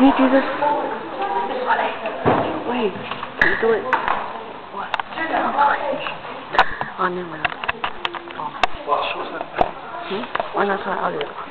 Can you do this? Wait, can you do it? What? Oh, never mind. Hmm? Why not try audio?